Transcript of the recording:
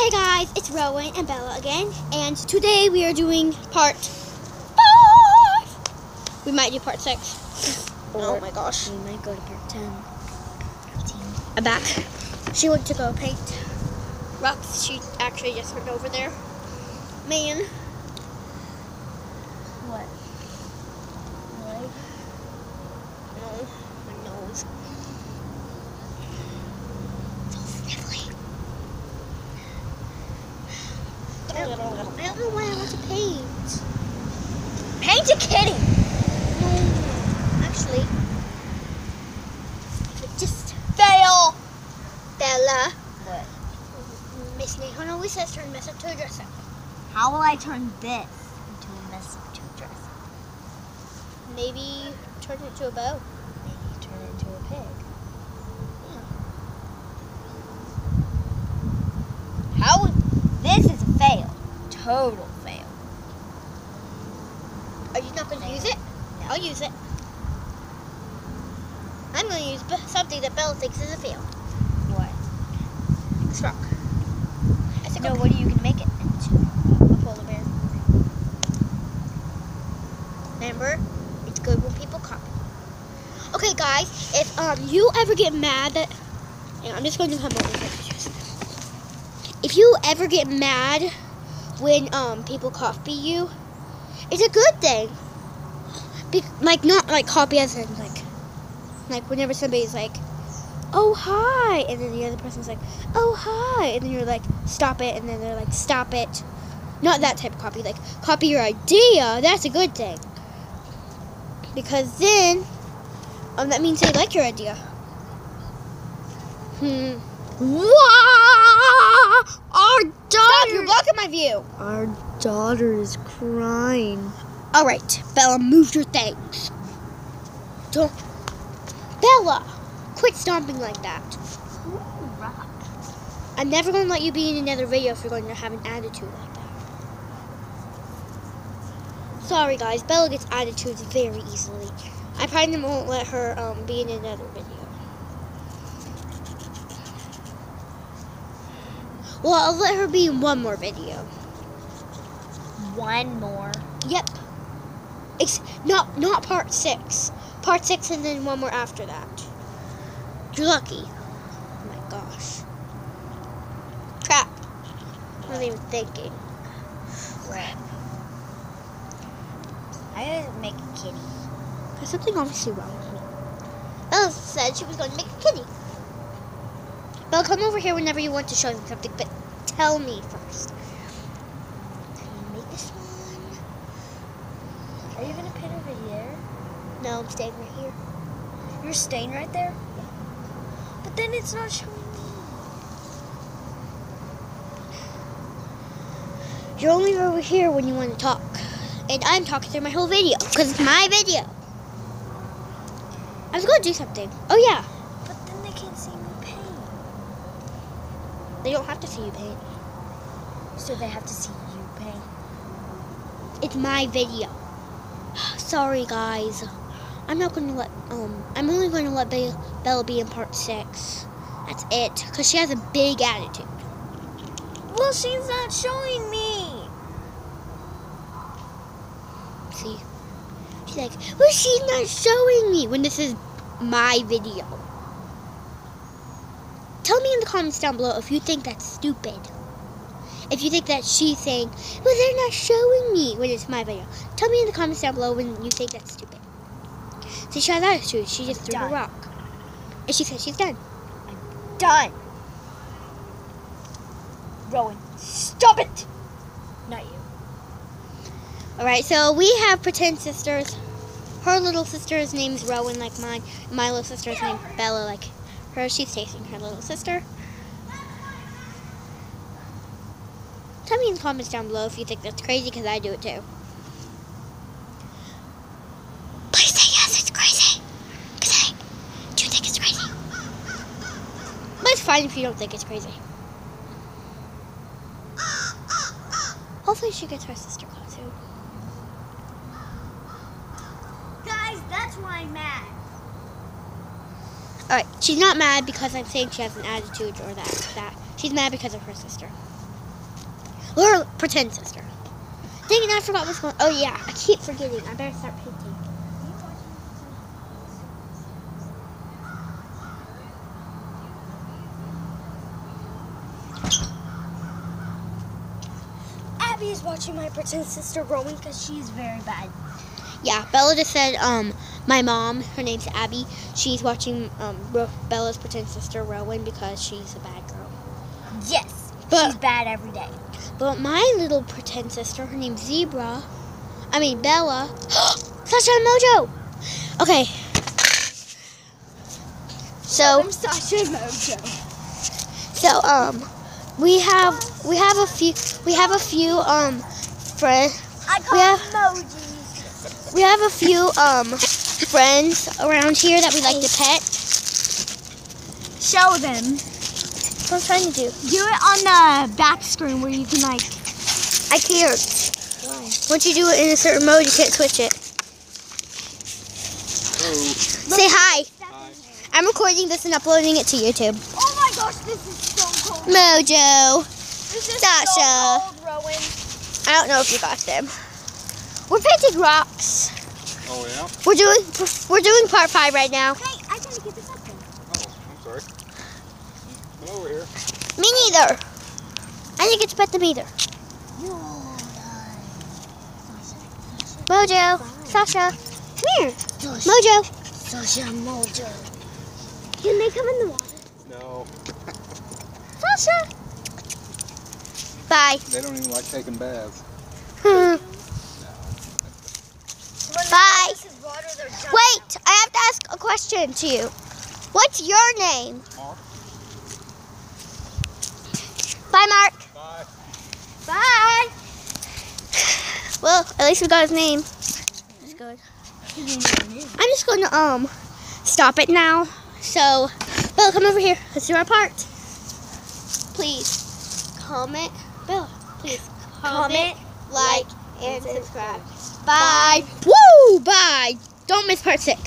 Hey guys, it's Rowan and Bella again, and today we are doing part five. We might do part six. oh my gosh. We might go to part 10. I'm back. She went to go paint rocks. She actually just went over there. Man, What? What? no, my nose. So sniffly. I don't know why I want to paint. Paint a kitty! No, actually, just Fail! Bella. What? Miss Nahana always says turn mess up to a dress up. How will I turn this into a mess up to a dress? Maybe turn it to a bow. Maybe turn it into a pig. How? This is a fail. Total fail. Are you not going to use it? I'll use it. I'm going to use something that Bella thinks is a fail. What? This rock. I think No, I'll what are you going to make it into? a polar bear. Remember, it's good when people copy. Okay, guys, if um you ever get mad I'm just going to come over here. If you ever get mad when um people copy you, it's a good thing. Be- like not like copy as in like, like whenever somebody's like, oh hi, and then the other person's like, oh hi, and then you're like, stop it, and then they're like, stop it. Not that type of copy. Like copy your idea. That's a good thing. Because then, um, that means they like your idea. Hmm. Wow! Our daughter. Stop! You're blocking my view. Our daughter is crying. All right, Bella, move your things. Don't. Bella, quit stomping like that. I'm never going to let you be in another video if you're going to have an attitude like that. Sorry, guys. Bella gets attitudes very easily. I probably won't let her um, be in another video. Well, I'll let her be in one more video. One more. Yep. Ex- not not part six. Part six and then one more after that. You're lucky. Oh my gosh. Crap. I wasn't even thinking. Right. I gotta make a kitty. There's something obviously wrong with me. Bella said she was going to make a kitty. Bella, come over here whenever you want to show them something, but tell me first. Can you make this one? Are you gonna pin over here? No, I'm staying right here. You're staying right there? Yeah. But then it's not showing me. You're only over here when you want to talk. And I'm talking through my whole video because it's my video. I was going to do something. Oh, yeah. But then they can't see me paint. They don't have to see you paint. So they have to see you paint. It's my video. Sorry, guys. I'm not going to let, um, I'm only going to let Be- Bella be in part six. That's it. Because she has a big attitude. Well, she's not showing me. See? She's like, well, she's not showing me when this is my video. Tell me in the comments down below if you think that's stupid. If you think that she's saying, well, they're not showing me when it's my video. Tell me in the comments down below when you think that's stupid. See, she has attitude. She just threw a Done. rock. And she said she's done. I'm done. Rowan, stop it. Not you. Alright, so we have pretend sisters. Her little sister's name's Rowan, like mine. My little sister's named Bella, like her. She's chasing her little sister. Tell me in the comments down below if you think that's crazy, because I do it too. Please say yes, it's crazy. Because I do think it's crazy. But it's fine if you don't think it's crazy. Hopefully she gets her sister caught soon. Guys, that's why I'm mad. Alright, she's not mad because I'm saying she has an attitude or that that. She's mad because of her sister. Or pretend sister. Dang it, I forgot what's going Oh, yeah. I keep forgetting. I better start painting. Abby is watching my pretend sister Rowan because she's very bad. Yeah, Bella just said, um, my mom, her name's Abby, she's watching um, Ro- Bella's pretend sister Rowan because she's a bad girl. Yes, But- she's bad every day. But my little pretend sister, her name's Zebra, I mean Bella, Sasha and Mojo. Okay. So, I'm Sasha Mojo. so, um, we have, we have a few, we have a few, um, friends, I call Yeah. them emojis. We have a few, um, friends around here that we like to pet. Show them. What I'm trying to do. Do it on the back screen where you can like. I can't. Once you do it in a certain mode, you can't switch it. Say hi. Hi. I'm recording this and uploading it to YouTube. Oh my gosh, this is so cold. Mojo. This is Sasha. so cold, Rowan. I don't know if you got them. We're painting rocks. Oh yeah. We're doing we're doing part five right now. Hey, I gotta get this up there. Oh, I'm sorry. Come over here. Me neither. I didn't get to pet them either. Mojo, Sasha, come here. Mojo. Sasha Mojo. Can they come in the water? No, Sasha. Bye. they don't even like taking baths. Hmm. Bye. This is water, they're jumping Wait, I have to ask a question to you. What's your name? Mark. Bye, Mark. Bye. Bye. Well, at least we got his name. That's good. I'm just going to um stop it now. So, Bella, come over here. Let's do our part. Please comment, Bella. Please comment, Comment, like, and subscribe. Bye. Woo! Bye. Don't miss part six.